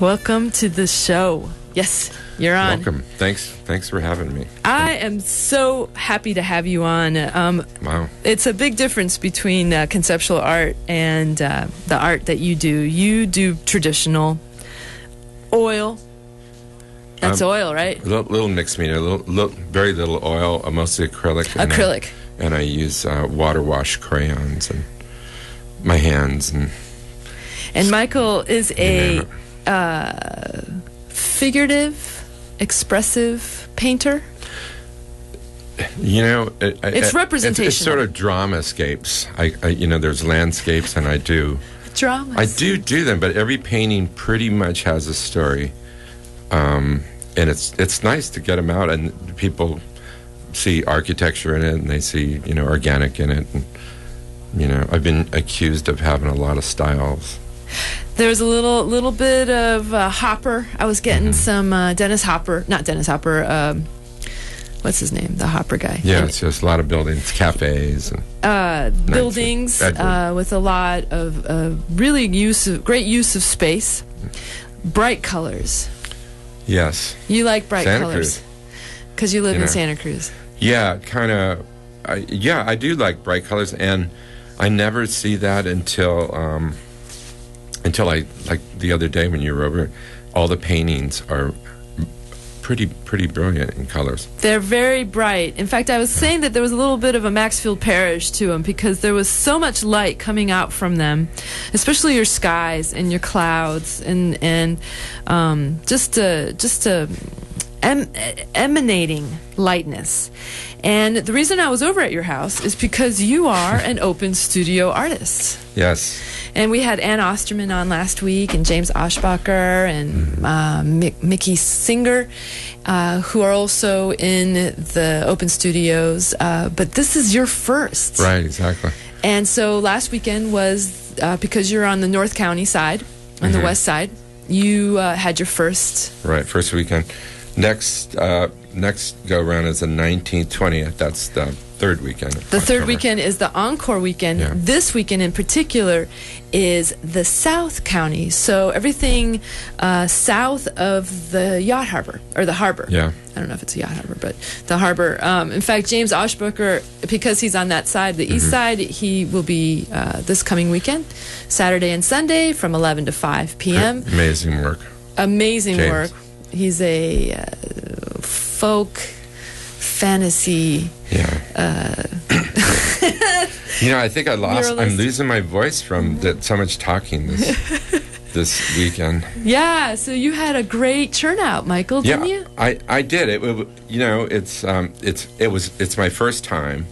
Welcome to the show. Yes, you're on. Welcome. Thanks. Thanks for having me. I am so happy to have you on. Um, Wow. it's a big difference between uh, conceptual art and uh, the art that you do. You do traditional oil. That's Um, oil, right? Little, little mixed media, little, little, very little oil, uh, mostly acrylic. and I- Acrylic. and I use uh, water wash crayons and my hands and And Michael is a name uh, figurative, expressive painter. you know it, It's I- It's, it's sort of dramascapes. I, I you know there's landscapes and I do Dramas. I do do them, but every painting pretty much has a story. Um, and it's it's nice to get them out and people see architecture in it and they see you know organic in it. And, you know, I've been accused of having a lot of styles. There's a little little bit of uh, Hopper. I was getting Mm-hmm. some uh, Dennis Hopper, not Dennis Hopper. Um, what's his name? The Hopper guy. Yeah, And, it's just a lot of buildings, cafes, and uh, buildings uh, with a lot of uh, really use of great use of space, bright colors. yes, You like bright Santa colors because you live You in know. Santa Cruz. yeah, kind of. I, yeah, I do like bright colors, and I never see that until um, until I like the other day when you were over. All the paintings are pretty pretty brilliant in colors. They're very bright. In fact, I was saying that there was a little bit of a Maxfield Parrish to them because there was so much light coming out from them, especially your skies and your clouds and and um, just a just a em- emanating lightness. And the reason I was over at your house is because you are an open studio artist. Yes, And we had Ann Osterman on last week, and James Aschbacher, and uh, Mick, Mickey Singer, uh, who are also in the Open Studios. Uh, but this is your first. right, exactly. And so last weekend was uh, because you're on the North County side, on the west side, you uh, had your first. Right, first weekend. Next uh, next go round is the nineteenth, twentieth. That's the third weekend. The third weekend is the encore weekend. Yeah. This weekend in particular is the South County. So everything uh, south of the yacht harbor or the harbor. Yeah. I don't know if it's a yacht harbor, but the harbor. Um, in fact, James Aschbacher, because he's on that side, the Mm-hmm. east side, he will be uh, this coming weekend, Saturday and Sunday from 11 to 5 p.m. Amazing work. Amazing James. work. He's a uh, folk fantasy. Yeah. you know, I think I lost. I'm losing my voice from that so much talking this this weekend. Yeah, so you had a great turnout, Michael, Yeah, didn't you? I I did it. wa- You know, it's um it's it was it's my first time.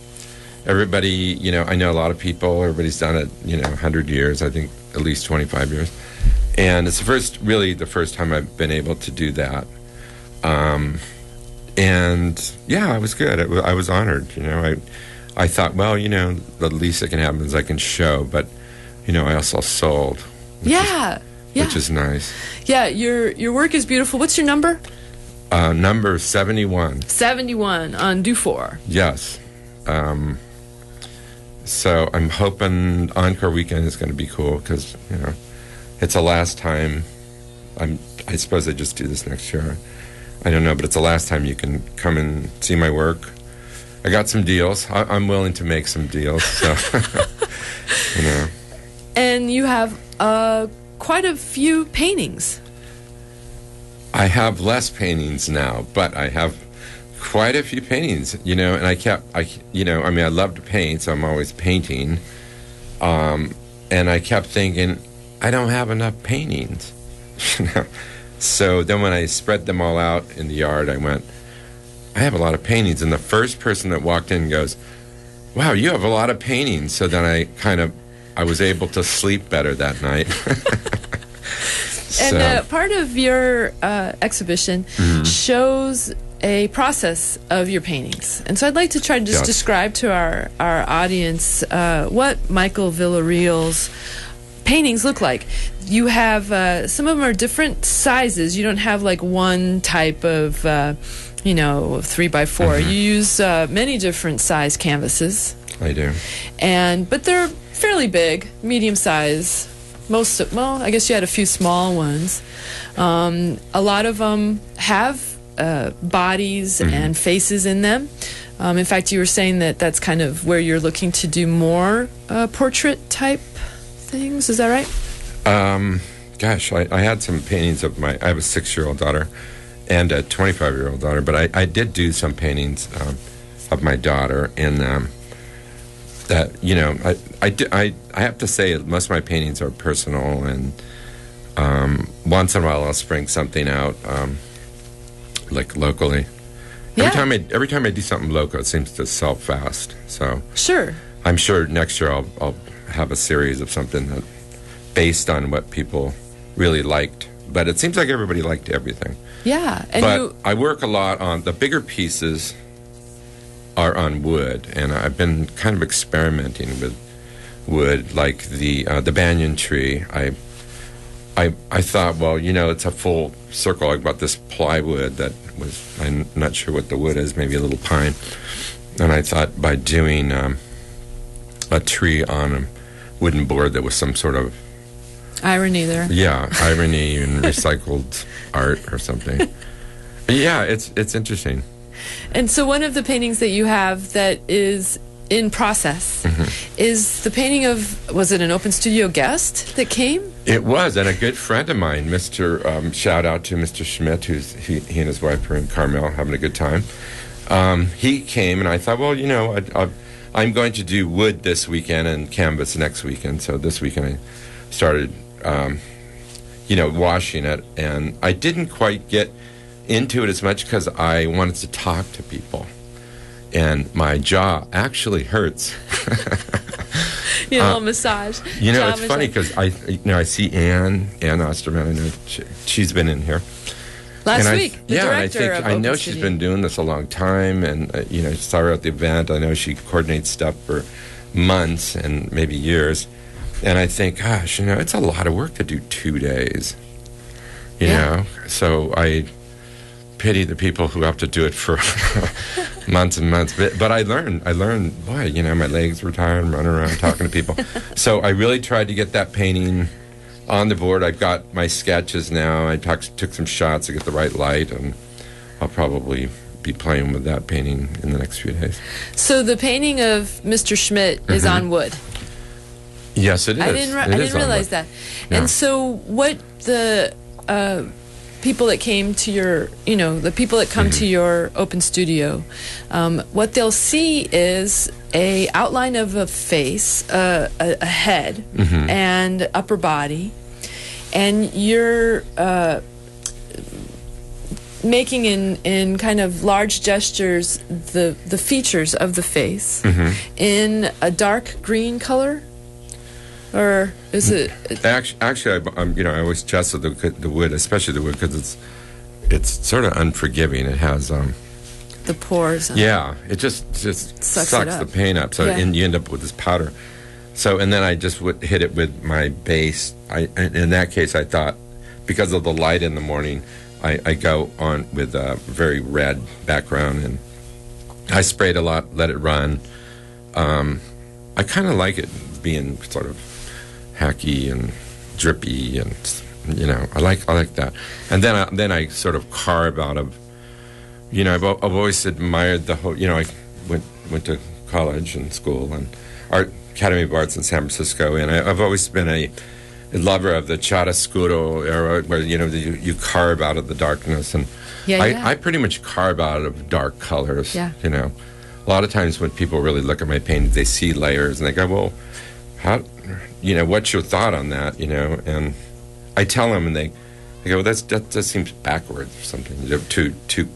Everybody, you know, I know a lot of people. Everybody's done it. You know, hundred years. I think at least twenty five years. And it's the first, really, the first time I've been able to do that. Um, and yeah, I was good. I, I was honored. You know, I I thought, well, you know, the least that can happen is I can show, but you know, I also sold, Yeah. Yeah. which is nice. yeah, your your work is beautiful. What's your number? Uh, number seventy one. 71 on Dufour. Yes. Um, so I'm hoping Encore Weekend is going to be cool because you know it's the last time. I'm. I suppose I just do this next year. I don't know, but it's the last time you can come and see my work. I got some deals. I, I'm willing to make some deals. So you know, And you have uh, quite a few paintings. I have less paintings now, but I have quite a few paintings, you know, and I kept, I, you know, I mean, I love to paint, so I'm always painting. Um, and I kept thinking, I don't have enough paintings, you know. So then when I spread them all out in the yard, I went, I have a lot of paintings. And the first person that walked in goes, Wow, you have a lot of paintings. So then I kind of, I was able to sleep better that night. And uh, part of your uh, exhibition Mm-hmm. shows a process of your paintings. And so I'd like to try to just Yes. describe to our, our audience uh, what Michael Villareal's paintings look like. You have uh, some of them are different sizes. You don't have like one type of, uh, you know, three by 4 Mm-hmm. You use uh, many different size canvases, I do. and but they're fairly big, medium size, most of, well, I guess you had a few small ones. Um, a lot of them have uh, bodies and faces in them. Um, in fact, you were saying that that's kind of where you're looking to do more uh, portrait type things. Is that right? Um, gosh, I, I had some paintings of my. I have a six-year-old daughter and a 25-year-old daughter, but I, I did do some paintings um, of my daughter, and um, that you know, I, I, I I have to say most of my paintings are personal, and um, once in a while I'll spring something out, um, like locally. Yeah. Every time I every time I do something local, it seems to sell fast. So Sure. I'm sure next year I'll, I'll have a series of something that based on what people really liked. But it seems like everybody liked everything. Yeah, and but you. I work a lot on the bigger pieces are on wood, and I've been kind of experimenting with wood, like the uh, the banyan tree. I I I thought, well, you know, it's a full circle. I bought this plywood that was I'm not sure what the wood is, maybe a little pine, and I thought by doing um, a tree on a wooden board that was some sort of Irony there. yeah, irony and recycled art or something. Yeah, it's it's interesting. And so, one of the paintings that you have that is in process Mm-hmm. is the painting of was it an open studio guest that came? It was, and a good friend of mine, Mr. Um, shout out to Mr. Schmidt, who's he, he and his wife are in Carmel having a good time. Um, he came, and I thought, well, you know, I, I, I'm going to do wood this weekend and canvas next weekend. So this weekend I started, um, you know, washing it, and I didn't quite get into it as much because I wanted to talk to people, and my jaw actually hurts. You know, little massage. Uh, You know, jaw it's funny because I, you know, I see Ann, Ann Osterman. I know she, she's been in here. last and I, week, the yeah, and I think I know she's been doing this a long time, and uh, you know, saw her at the event. I know she coordinates stuff for months and maybe years. And I think, gosh, you know, it's a lot of work to do two days. You Yeah. know, so I pity the people who have to do it for months and months. But, but I learned, I learned, boy, you know, my legs were tired, running around talking to people. so I really tried to get that painting on the board. I've got my sketches now. I took, took some shots to get the right light, and I'll probably be playing with that painting in the next few days. So the painting of Mr. Schmidt is mm-hmm. on wood. Yes, it is. I didn't. Re-. I didn't realize that. Yeah. And so, what the uh, people that came to your, you know, the people that come Mm-hmm. to your open studio, um, what they'll see is a outline of a face, uh, a, a head, Mm-hmm. and upper body, and you're. Uh, making in, in kind of large gestures the, the features of the face Mm-hmm. in a dark green color or is it Actually, actually I, am you know, I always jest the, the wood, especially the wood, because it's it's sort of unforgiving. It has, um, the pores yeah, it just just Sucks sucks, the paint up. So Yeah. and you end up with this powder. So and then I just would hit it with my base. I in that case, I thought because of the light in the morning, I, I go on with a very red background and I sprayed a lot, let it run. Um, I kind of like it being sort of hacky and drippy, and you know, I like I like that. And then I, then I sort of carve out of, you know, I've, I've always admired the whole. You know, I went went to college and school and art Academy of Arts in San Francisco, and I, I've always been a lover of the chiaroscuro era, where you know you, you carve out of the darkness, and Yeah, I, yeah. I pretty much carve out of dark colors. Yeah. You know, a lot of times when people really look at my paintings, they see layers and they go, "Well, how, you know, what's your thought on that?" You know, and I tell them, and they, go, "That's that just seems backwards or something." You know, to to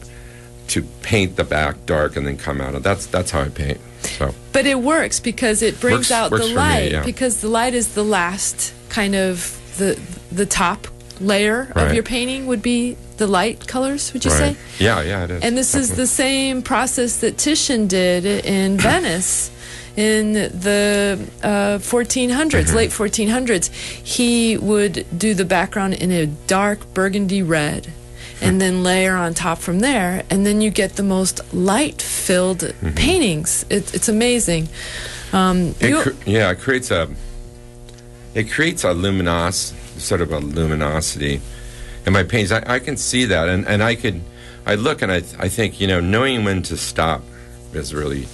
to paint the back dark and then come out of that's that's how I paint. So but it works because it brings Works- out works the for me, light yeah. because the light is the last kind of the the top layer of your painting would be the light colors would you right. say Yeah, yeah, it is. and this is the same process that Titian did in Venice in the uh, 1400s, Mm-hmm. late 1400s. He would do the background in a dark burgundy red Hmm. and then layer on top from there, and then you get the most light filled Mm-hmm. paintings. It, it's amazing. Um, It you- cr- yeah, it creates a it creates a luminous sort of a luminosity in my paintings. I, I can see that, and, and I could, I look and I, I think, you know, knowing when to stop is really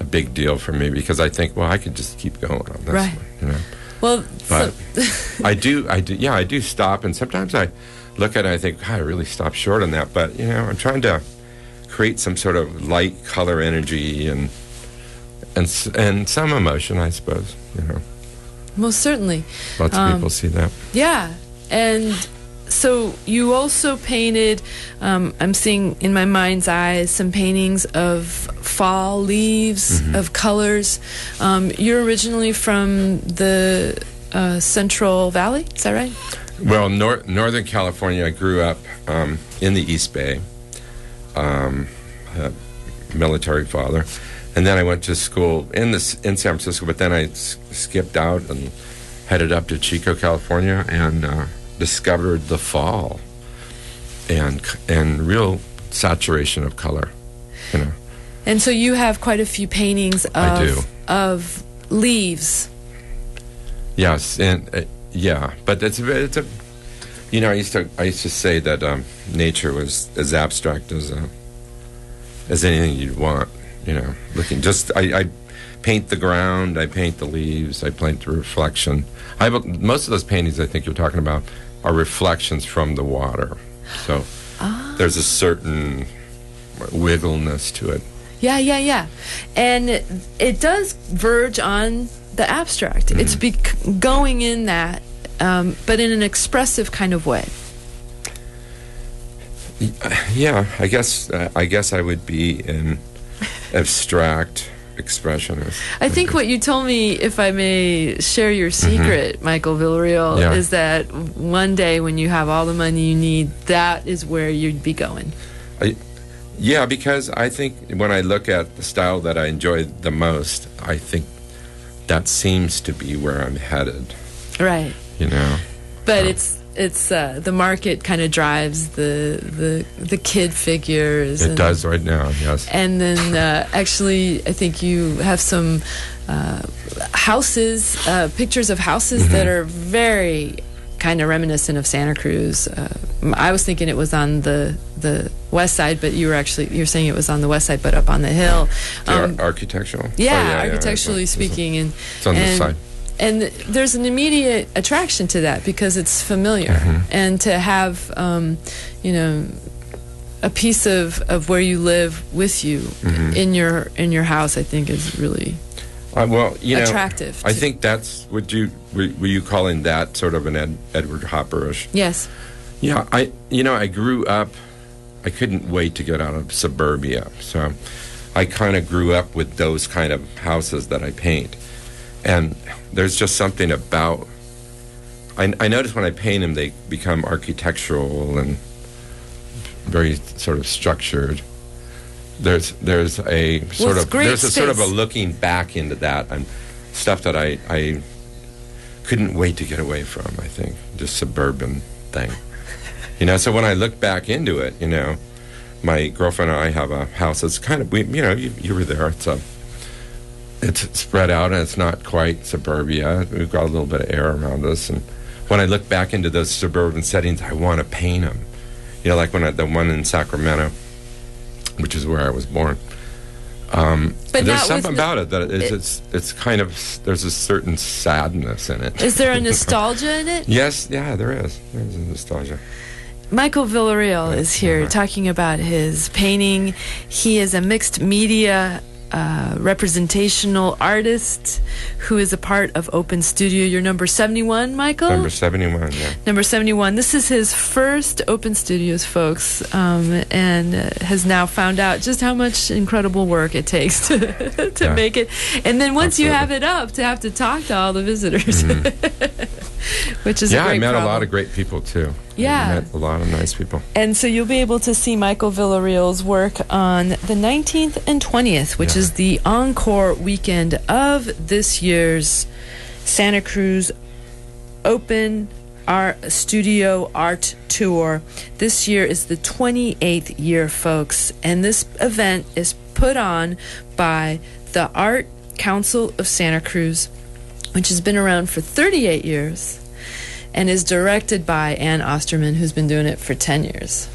a big deal for me because I think, well, I could just keep going on this Right. one, you know. Well, But so- I do, I do, yeah, I do stop, and sometimes I look at it and I think, God, I really stopped short on that. But you know, I'm trying to create some sort of light, color, energy, and and and some emotion, I suppose. You know, most certainly. lots of Um, people see that. Yeah, and so you also painted. Um, I'm seeing in my mind's eye some paintings of fall leaves Mm-hmm. of colors. Um, you're originally from the uh, Central Valley, is that right? Well, nor- Northern California, I grew up um, in the East Bay, um, a military father, and then I went to school in this in San Francisco. But then I s- skipped out and headed up to Chico, California, and uh, discovered the fall and and real saturation of color. You know, And so you have quite a few paintings of I do. of leaves. yes, and uh, yeah, but it's a, it's a you know I used to I used to say that um, nature was as abstract as uh, as anything you'd want. You know, looking just I, I paint the ground, I paint the leaves, I paint the reflection. I have a, most of those paintings I think you're talking about are reflections from the water. So there's a certain wiggleness to it. Yeah, yeah, yeah. And it, it does verge on the abstract. It's Mm-hmm. bec- going in that, um, but in an expressive kind of way. Yeah, I guess uh, I guess I would be in abstract expressionist. I think what you told me, if I may share your secret, Michael Villareal, Mm-hmm. Yeah. is that one day when you have all the money you need, that is where you'd be going. I, yeah, because I think when I look at the style that I enjoy the most, I think that seems to be where I'm headed. Right. You know, But it's it's uh, the market kind of drives the the the kid figures. it and- does right now. Yes. And then uh, actually, I think you have some uh, houses, uh, pictures of houses that are very kind of reminiscent of Santa Cruz. Uh, m- I was thinking it was on the the west side, but you were actually you're saying it was on the west side, but up on the hill. The Um, ar- architectural. Oh, yeah, architecturally it's- speaking, and It's on this and, side. And there's an immediate attraction to that because it's familiar, Mm-hmm. and to have um, you know a piece of, of where you live with you Mm-hmm. in your in your house, I think is really Uh, well, you know, attractive. I to- think that's what you were, were you calling that sort of an Ed, Edward Hopperish? yes, Yeah, I you know I grew up. I couldn't wait to get out of suburbia, so I kind of grew up with those kind of houses that I paint, and there's just something about. I, I notice when I paint them, they become architectural and very sort of structured. There's there's a sort it's of there's a sort of a looking back into that and stuff that I I couldn't wait to get away from. I think just suburban thing. You know, so when I look back into it, you know, my girlfriend and I have a house that's kind of, we, you know, you, you were there. It's a, it's spread out and it's not quite suburbia. We've got a little bit of air around us, and when I look back into those suburban settings, I want to paint them. You know, like when I, the one in Sacramento, which is where I was born. Um, But there's something about it that it's, it- it's it's kind of there's a certain sadness in it. is there a nostalgia in it? Yes, yeah, there is. There's a nostalgia. Michael Villareal is here Uh-huh. talking about his painting. He is a mixed media uh, representational artist who is a part of Open Studio. You're number 71, Michael? Number 71, yeah. Number 71. This is his first Open Studios, folks, um, and uh, has now found out just how much incredible work it takes to, to Yeah. make it. And then once you have it up, to have to talk to all the visitors, which is yeah, I met problem. a lot of great people too. Yeah. I met a lot of nice people. And so you'll be able to see Michael Villareal's work on the 19th and 20th, which Yeah. is the encore weekend of this year's Santa Cruz Open Art Studio Art Tour. This year is the 28th year, folks, and this event is put on by the Art Council of Santa Cruz, which has been around for 38 years and is directed by Ann Osterman, who's been doing it for 10 years.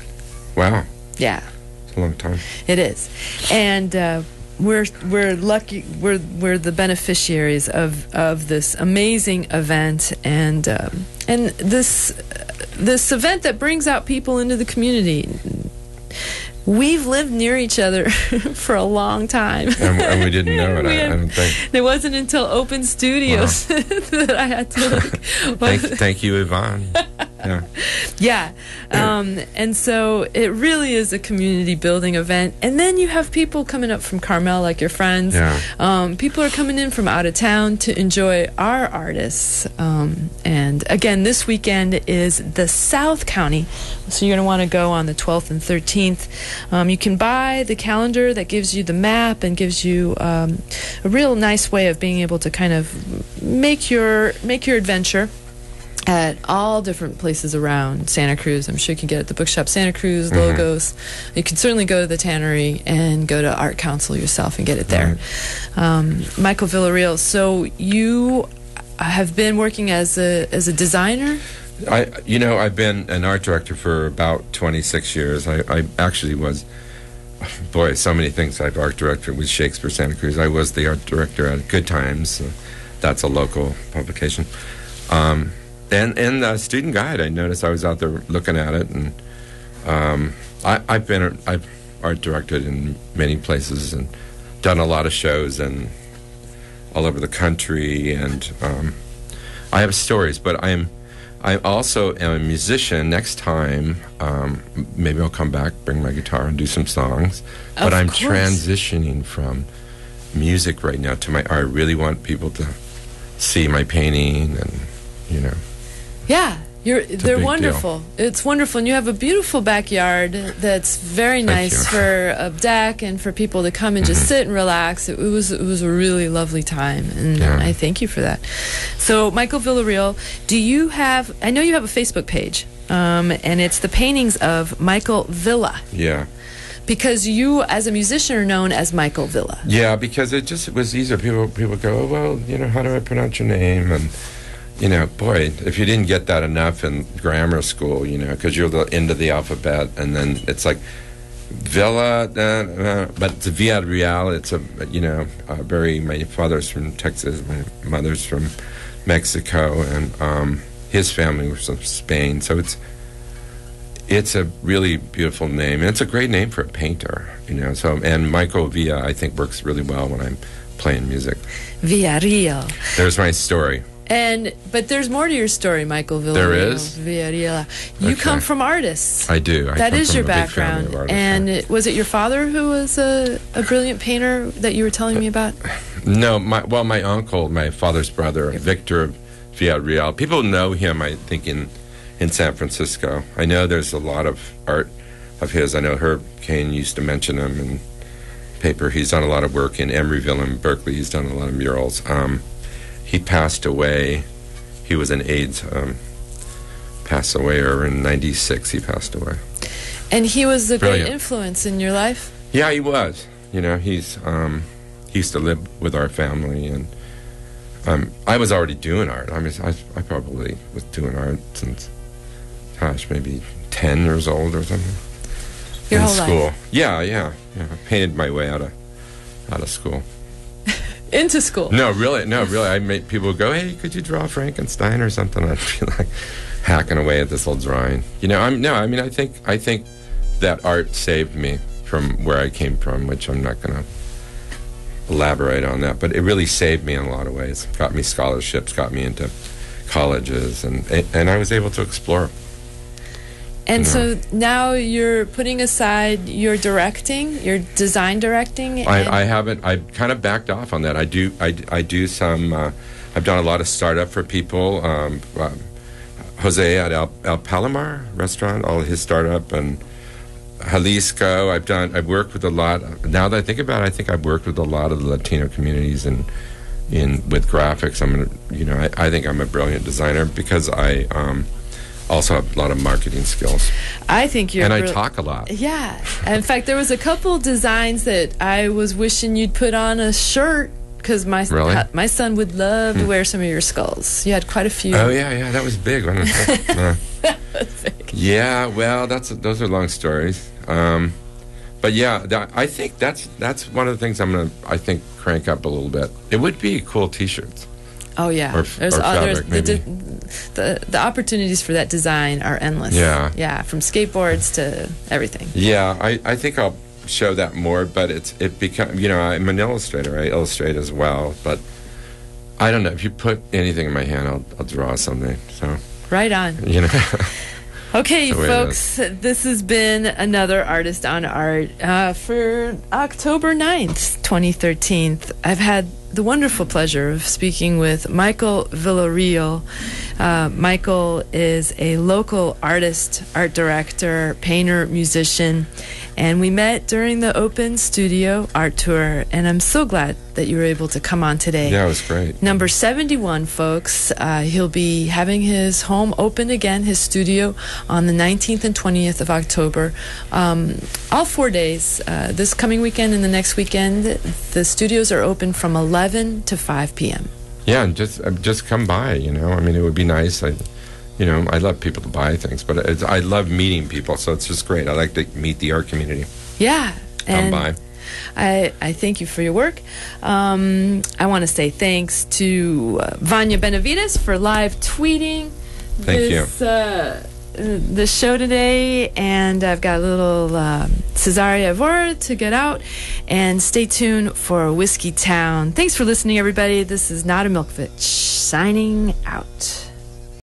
Wow, Yeah, it's a long time. it is. And uh, we're we're lucky we're we're the beneficiaries of of this amazing event and um, and this this event that brings out people into the community. We've lived near each other for a long time. And, and we didn't know it. I, I don't think. It wasn't until Open Studios that I had to. Like, Thank, thank you, Yvonne. Yeah. yeah, um, and so it really is a community building event. And then you have people coming up from Carmel, like your friends. Yeah. Um, people are coming in from out of town to enjoy our artists. Um, and again, this weekend is the South County, so you're going to want to go on the 12th and 13th. Um, you can buy the calendar that gives you the map and gives you um, a real nice way of being able to kind of make your make your adventure at all different places around Santa Cruz. I'm sure you can get it at the bookshop Santa Cruz, Logos. You can certainly go to the Tannery and go to Art Council yourself and get it there. Um, Michael Villareal, so you have been working as a as a designer. I, you know, I've been an art director for about 26 years. I, I actually was, boy, so many things I've art directed with Shakespeare Santa Cruz. I was the art director at Good Times. Uh, that's a local publication. Um, and and the student guide, I noticed I was out there looking at it, and um, I, I've been I've art directed in many places and done a lot of shows and all over the country, and um, I have stories, but I'm I also am a musician. Next time, um, maybe I'll come back, bring my guitar, and do some songs. Of but I'm course. transitioning from music right now to my. I really want people to see my painting, and you know, Yeah, you're they're big deal. wonderful. It's wonderful, and you have a beautiful backyard that's very nice for a deck and for people to come and just sit and relax. It, was it was a really lovely time, and Yeah. I thank you for that. So, Michael Villareal, do you have? I know you have a Facebook page. Um, and it's the paintings of Michael Villa yeah, because you, as a musician, are known as Michael Villa. yeah, because it just was easier. People people go, oh, well, you know, how do I pronounce your name? And you know, boy, if you didn't get that enough in grammar school, you know, because you're the end of the alphabet, and then it's like Villa, uh, uh, but it's Via Real. It's a you know, uh, very. My father's from Texas. My mother's from Mexico, and um, his family was from Spain. So it's it's a really beautiful name, and it's a great name for a painter. You know, so and Michael Villa, I think, works really well when I'm playing music. Villareal. There's my story. And but there's more to your story, Michael Villareal. There is? Villareal. You Okay. come from artists. I do. I That come is from your a big background. of artists, and yeah. was it your father who was a, a brilliant painter that you were telling me about? No, my well, my uncle, my father's brother, Victor Villareal. People know him, I think, in in San Francisco. I know there's a lot of art of his. I know Herb Caen used to mention him in paper. He's done a lot of work in Emeryville and Berkeley. He's done a lot of murals. Um, he passed away. He was an AIDS. Um, passed away, or in '96 he passed away. And he was a great influence in your life. Yeah, he was. You know, he's um, he used to live with our family, and um, I was already doing art. I mean, I, I probably was doing art since, gosh, maybe ten years old or something. Your in whole school. life. Yeah, yeah, yeah. I painted my way out of out of school. Into school. No, really, no, really. I made people go, "Hey, could you draw Frankenstein or something?" I'd be like hacking away at this old drawing. You know, I'm no. I mean, I think I think that art saved me from where I came from, which I'm not going to elaborate on that, but it really saved me in a lot of ways. Got me scholarships, got me into colleges, and and I was able to explore. And No. so now you're putting aside your directing, your design directing. I, I haven't. I kind of backed off on that. I do. I, I do some. Uh, I've done a lot of startup for people. Um, um, Jose at El, El Palomar restaurant, all his startup, and Jalisco. I've done. I've worked with a lot. Now that I think about it, I think I've worked with a lot of the Latino communities and in with graphics. I'm. Gonna, you know, I, I think I'm a brilliant designer because I um, also have a lot of marketing skills, I think you're. and I brill- talk a lot. Yeah. In fact, there was a couple designs that I was wishing you'd put on a shirt because my Really? ha- my son would love to wear some of your skulls. You had quite a few. Oh yeah, yeah, that was big. wasn't it? Uh, yeah, well, that's those are long stories. Um, but yeah, that, I think that's that's one of the things I'm gonna I think crank up a little bit. It would be cool T-shirts. Oh yeah, Or there's or fabric, the, maybe. the the the opportunities for that design are endless. Yeah. yeah, from skateboards to everything. Yeah, I, I think I'll show that more, but it's it become you know I'm an illustrator. I illustrate as well, but I don't know if you put anything in my hand, I'll I'll draw something. So Right on. you know, Okay, the way it folks, this has been another Artist on Art uh, for October 9th, 2013. I've had the wonderful pleasure of speaking with Michael Villareal. Uh, Michael is a local artist, art director, painter, musician, and we met during the Open Studio Art Tour, and I'm so glad that you were able to come on today. yeah, it was great. Number 71, folks. Uh, he'll be having his home open again, his studio, on the 19th and 20th of October. Um, all four days, uh, this coming weekend and the next weekend, the studios are open from 11 to 5 p.m. Yeah, and just uh, just come by. You know, I mean, it would be nice. I, you know, I love people to buy things, but it's, I love meeting people, so it's just great. I like to meet the art community. Yeah. Come and by. I, I thank you for your work. Um, I want to say thanks to uh, Vanya Benavides for live tweeting Thank you. this, Uh, the show today, and I've got a little um, Cesaria Evora to get out. And stay tuned for Whiskey Town. Thanks for listening, everybody. This is Nada Miljković signing out.